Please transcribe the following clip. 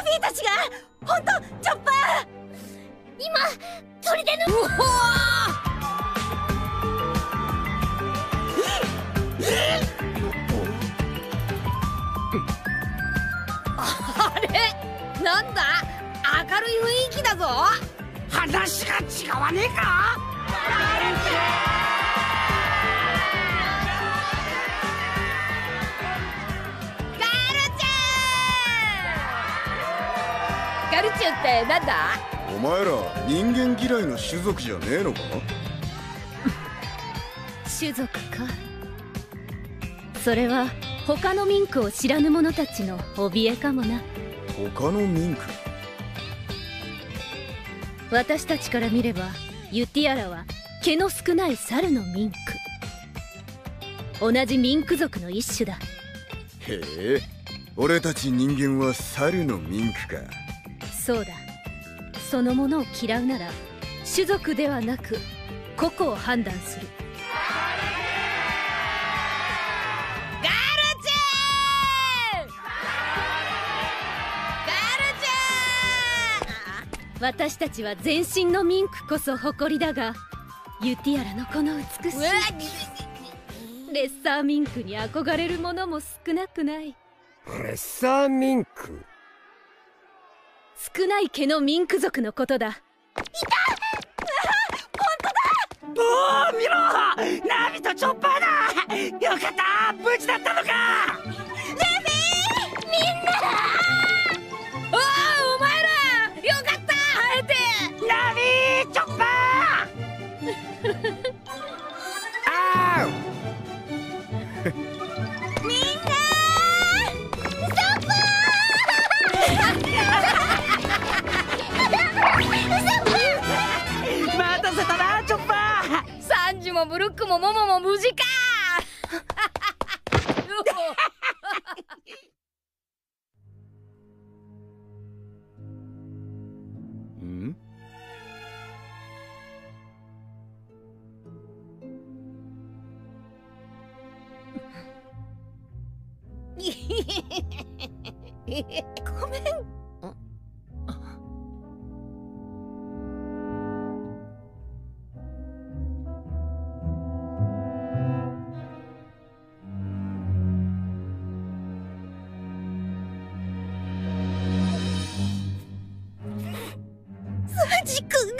フィーたちが本当チョッパー。今砦の。うほあれ？なんだ？明るい雰囲気だぞ。話が違わねえか？ガルチュってなんだ？お前ら人間嫌いの種族じゃねえのか？種族か？それは他のミンクを知らぬ者たちの怯えかもな。他のミンク？私たちから見ればユティアラは毛の少ない猿のミンク。同じミンク族の一種だ。へえ。俺たち人間は猿のミンクかそうだ。そのものを嫌うなら種族ではなく個々を判断する。ガルチュガルチ私たちは全身のミンクこそ誇りだがユティアラのこの美しいレッサーミンクに憧れる者も少なくない。レッサーミンク？少ない毛のミンク族のことだ。おお見ろナビとチョッパーだ！よかった！無事だったのか！おおお前ら！よかった！会えて！ナビチョッパー！あーもブルックもモモも無事かん？ごめんジ君